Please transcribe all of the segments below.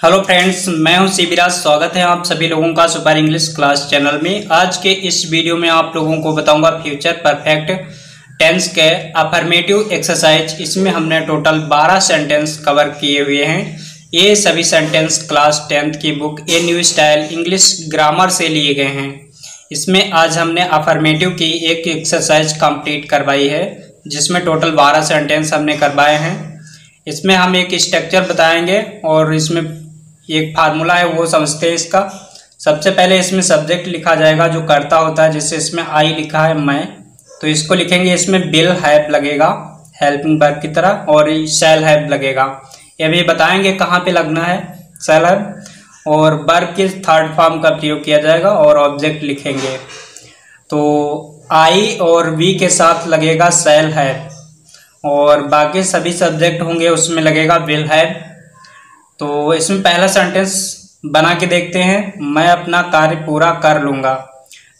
Hello friends मैं हूँ शिविराज स्वागत है आप सभी लोगों का सुपर इंग्लिश क्लास चैनल में। आज के इस वीडियो में आप लोगों को बताऊँगा फ्यूचर परफेक्ट टेंस के अफर्मेटिव एक्सरसाइज इसमें हमने टोटल 12 सेंटेंस कवर किए हुए हैं। ये सभी सेंटेंस क्लास टेंथ की book a new style English grammar से लिए गए हैं। इसमें आज हमने अफर्मेटिव की एक एक्सरसाइज कंप्लीट करवाई है, जिसमें टोटल बारह सेंटेंस हमने करवाए हैं। इसमें हम एक स्ट्रक्चर बताएँगे और इसमें एक फार्मूला है, वो समझते हैं इसका। सबसे पहले इसमें सब्जेक्ट लिखा जाएगा जो करता होता है, जैसे इसमें आई लिखा है मैं। तो इसको लिखेंगे, इसमें बिल हैप लगेगा हेल्पिंग वर्क की तरह, और सेल हैप लगेगा। ये भी बताएँगे कहाँ पे लगना है सेल हैप और वर्क के थर्ड फॉर्म का प्रयोग किया जाएगा, और ऑब्जेक्ट लिखेंगे। तो आई और वी के साथ लगेगा सेल हैप और बाकी सभी सब्जेक्ट होंगे, उसमें लगेगा विल हैव तो इसमें पहला सेंटेंस बना के देखते हैं। मैं अपना कार्य पूरा कर लूँगा।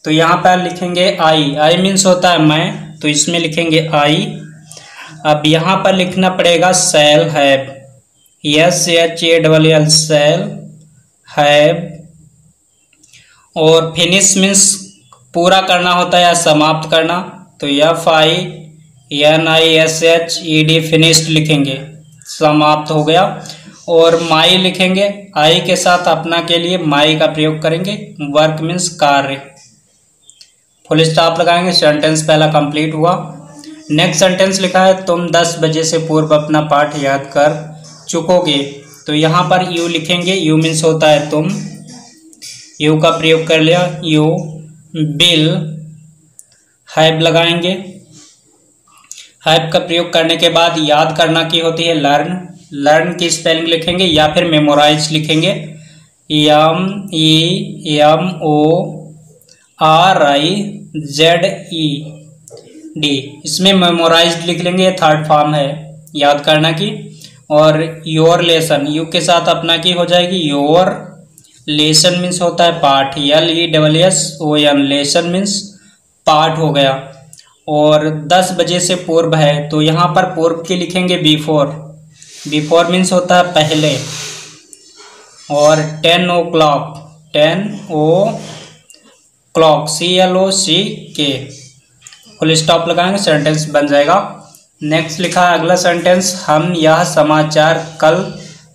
तो यहाँ पर लिखेंगे आई। आई मीन्स होता है मैं। तो इसमें लिखेंगे आई। अब यहाँ पर लिखना पड़ेगा shall have S H A double L shall have और फिनिश मीन्स पूरा करना होता है या समाप्त करना। तो F I N I S H E D finished लिखेंगे। समाप्त हो गया। और माई लिखेंगे। आई के साथ अपना के लिए माई का प्रयोग करेंगे। वर्क मीन्स कार्य। फुल स्टॉप लगाएँगे सेंटेंस पहला कंप्लीट हुआ। नेक्स्ट सेंटेंस लिखा है, तुम दस बजे से पूर्व अपना पाठ याद कर चुकोगे। तो यहाँ पर यू लिखेंगे, यू मीन्स होता है तुम। यू का प्रयोग कर लिया, यू। बिल। हैब लगाएँगे। हैब का प्रयोग करने के बाद याद करना की होती है, लर्न। लर्न की स्पेलिंग लिखेंगे या फिर मेमोराइज लिखेंगे। M E M O, R, I, Z, E, D. इसमें मेमोराइज लिख लेंगे थर्ड फॉर्म है। याद करना की और योर लेसन यू के साथ अपना की हो जाएगी। योर लेसन मीन्स होता है पाठ। L E double S O N lesson means पाठ हो गया। और 10 बजे से पूर्व है तो यहाँ पर पूर्व के लिखेंगे बिफोर बिफोर मीन्स होता है पहले और ten o'clock ten o'clock C L O C के फुल स्टॉप लगाएँगे सेंटेंस बन जाएगा। नेक्स्ट लिखा है अगला सेंटेंस हम यह समाचार कल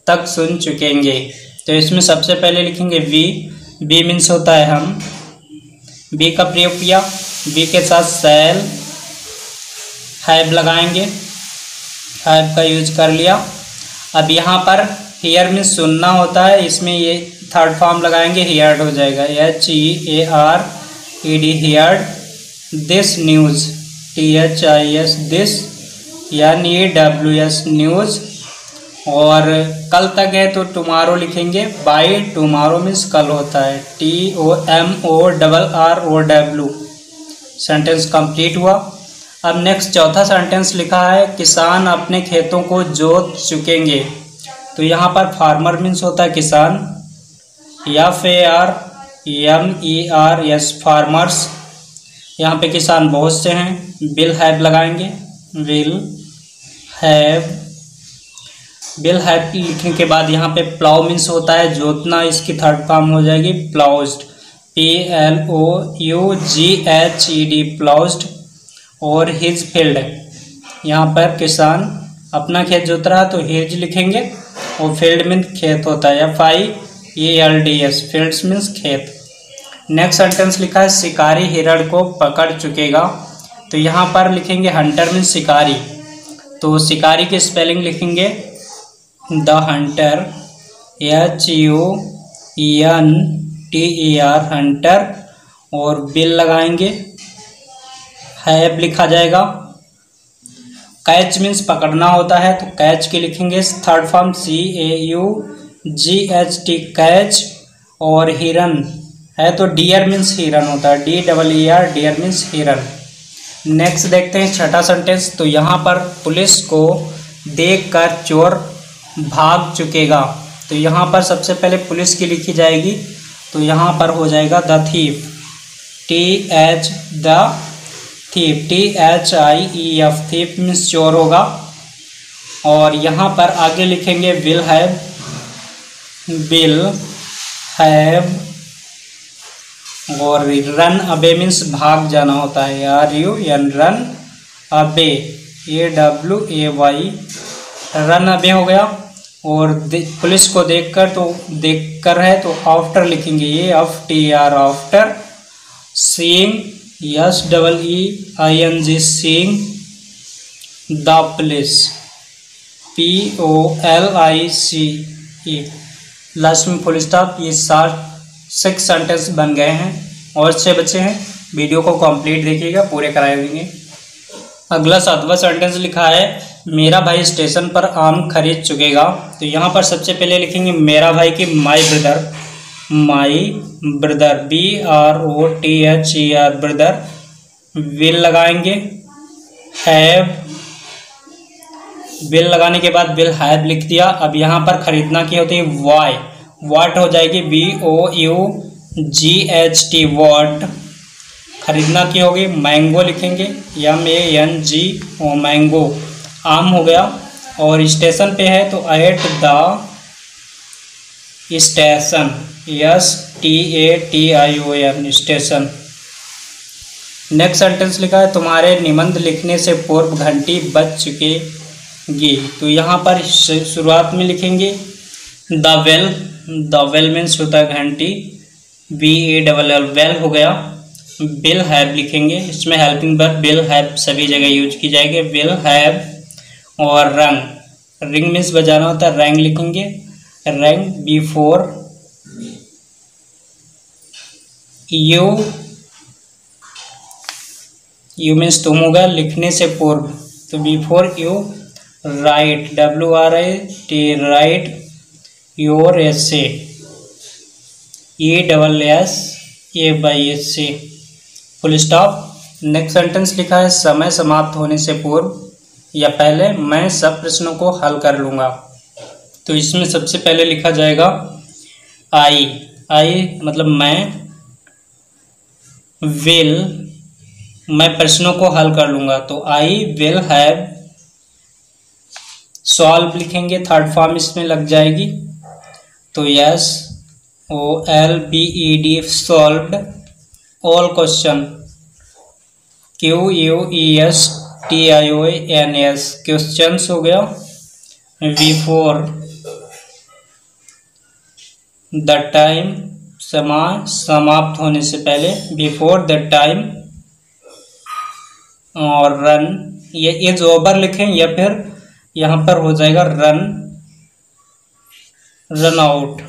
तक सुन चुकेंगे। तो इसमें सबसे पहले लिखेंगे वी बी मीन्स होता है हम। बी का प्रयोग किया बी के साथ सेल हैब लगाएँगे। हैव का यूज़ कर लिया। अब यहाँ पर हेयर में सुनना होता है, इसमें ये थर्ड फॉर्म लगाएँगे हेयर्ड हो जाएगा। H E A R E D heard this news T H I S this E W S news और कल तक है तो टुमारो लिखेंगे बाई टुमारो मीन्स कल होता है। T O M O double R O W sentence complete हुआ। अब नेक्स्ट चौथा सेंटेंस लिखा है, किसान अपने खेतों को जोत चुकेंगे। तो यहाँ पर फार्मर मीन्स होता है किसान। F A R M E R S farmers यहाँ पे किसान बहुत से हैं। बिल हैव लगाएँगे। विल हैव बिल हैव लिखने के बाद यहाँ पे प्लाउ मीन्स होता है जोतना। इसकी थर्ड फॉर्म हो जाएगी ploughed P L O U G H E D ploughed और हिज फ़ील्ड यहाँ पर किसान अपना खेत जोत रहा तो हिज लिखेंगे और फ़ील्ड मीन खेत होता है F I A L D S, fields means खेत। नेक्स्ट सेंटेंस लिखा है, शिकारी हिरण को पकड़ चुकेगा। तो यहाँ पर लिखेंगे हंटर मीन्स शिकारी। तो शिकारी की स्पेलिंग लिखेंगे, the hunter, H U N T E R, hunter, और बिल लगाएँगे। हैब लिखा जाएगा। कैच मीन्स पकड़ना होता है तो कैच के लिखेंगे third form C A U G H T catch और हिरन। है तो डियर मीन्स हिरन होता है D double E R deer means हिरन। नेक्स्ट देखते हैं छठा सेंटेंस तो यहाँ पर पुलिस को देखकर चोर भाग चुकेगा। तो यहाँ पर सबसे पहले पुलिस की लिखी जाएगी तो यहाँ पर हो जाएगा the thief. T H the thief T H I E F thief means चोर होगा। और यहाँ पर आगे लिखेंगे विल हैव विल हैव और रन अबे मीन्स भाग जाना होता है। R U N run away A W A Y run away हो गया। और पुलिस को देखकर तो देख कर है तो आफ्टर लिखेंगे ये F T R after seeing S, double E, I, N, G seeing the police, P, O, L, I, C, E. Last में फुल स्टॉप ये सात सिक्स सेंटेंस बन गए हैं। और छः बच्चे हैं। वीडियो को कंप्लीट देखिएगा, पूरे कराए देंगे अगला सातवां सेंटेंस लिखा है, मेरा भाई स्टेशन पर आम खरीद चुकेगा। तो यहाँ पर सबसे पहले लिखेंगे, मेरा भाई की my brother my brother B R O T H E R brother will लगाएँगे। हैव बिल लगाने के बाद बिल हैव लिख दिया। अब यहाँ पर खरीदना की होती है? वाई वाट हो जाएगी? B O U G H T bought खरीदना की होगी? मैंगो लिखेंगे। M A N G O mango आम हो गया। और स्टेशन पे है तो at the station S T A T I O N station next sentence लिखा है, तुम्हारे निबंध लिखने से पूर्व घंटी बज चुकेगी। तो यहाँ पर शुरुआत में लिखेंगे, the bell the bell means होता है घंटी B A double L, bell हो गया। बिल हैव लिखेंगे, इसमें हेल्पिंग वर्ब बिल हैव सभी जगह यूज़ की जाएगी। बिल हैव और रंग रिंग मीन्स बजाना होता है रैंग लिखेंगे। Wrong before you U means तुम होगा लिखने से पूर्व। तो before you write W R I T write your S A double S A by S C full stop next sentence लिखा है, समय समाप्त होने से पूर्व। या पहले मैं सब प्रश्नों को हल कर लूँगा। तो इसमें सबसे पहले लिखा जाएगा आई आई मतलब मैं विल मैं प्रश्नों को हल कर लूँगा। तो आई विल हैव सॉल्व लिखेंगे थर्ड फॉर्म इसमें लग जाएगी। तो S O L B E D solved all question Q U E S T I O N S question हो गया। बिफोर द टाइम समा, समाप्त होने से पहले बिफोर द टाइम और रन ये इज़ ओवर लिखें, या फिर यहाँ पर हो जाएगा run run out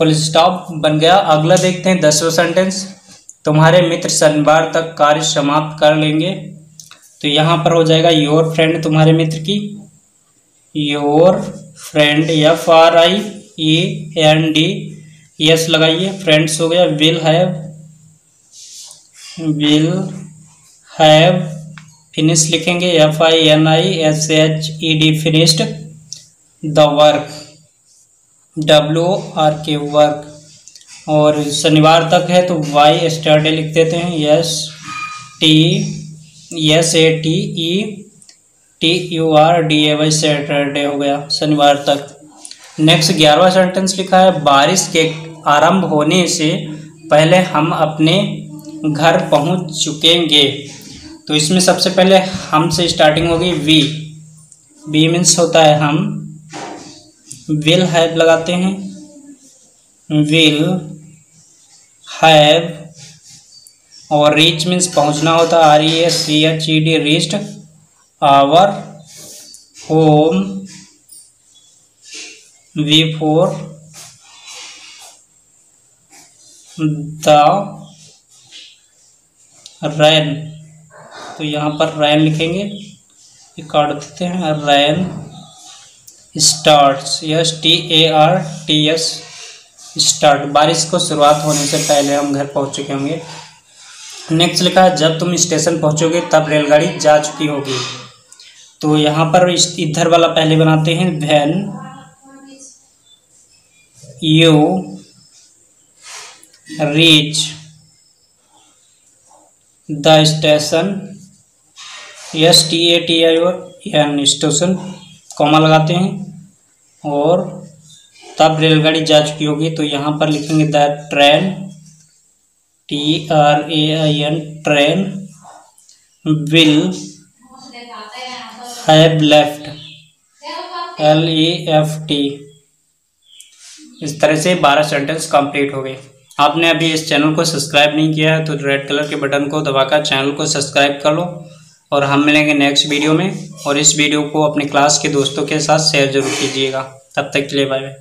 full stop बन गया। अगला देखते हैं दसवा सेंटेंस तुम्हारे मित्र शनिवार तक कार्य समाप्त कर लेंगे। तो यहाँ पर हो जाएगा योर फ्रेंड तुम्हारे मित्र की। Your friend F R I E N D S लगाइए। फ्रेंड्स हो गया। Will have will have finish लिखेंगे। F I N I S H E D finished the work W R K work और शनिवार तक है तो वाई स्टरडे लिख देते हैं। S T S A T E T U R D A Y Saturday हो गया, शनिवार तक। नेक्स्ट ग्यारहवा सेंटेंस लिखा है, बारिश के आरंभ होने से पहले हम अपने घर पहुँच चुकेंगे। तो इसमें सबसे पहले हम से स्टार्टिंग होगी वी वी मीन्स होता है हम। विल हैव लगाते हैं। विल हैव और रीच मीन्स पहुँचना होता है। R E S C H E D reached our home before the rain. तो यहाँ पर रैन लिखेंगे। ये काट देते हैं। Rain start S T A R T S start. बारिश को शुरुआत होने से पहले हम घर पहुँच चुके होंगे। नेक्स्ट लिखा है, जब तुम स्टेशन पहुँचोगे, तब रेलगाड़ी जा चुकी होगी। तो यहाँ पर इधर वाला पहले बनाते हैं when you reach the station S T A T I N station comma लगाते हैं, और तब रेलगाड़ी जा चुकी होगी। तो यहाँ पर लिखेंगे the train T R A I N train will have left L E F T इस तरह से बारह सेंटेंस कंप्लीट हो गए। आपने अभी इस चैनल को सब्सक्राइब नहीं किया है तो रेड कलर के बटन को दबाकर चैनल को सब्सक्राइब कर लो और हम मिलेंगे नेक्स्ट वीडियो में। और इस वीडियो को अपने क्लास के दोस्तों के साथ शेयर ज़रूर कीजिएगा। तब तक के लिए बाय बाय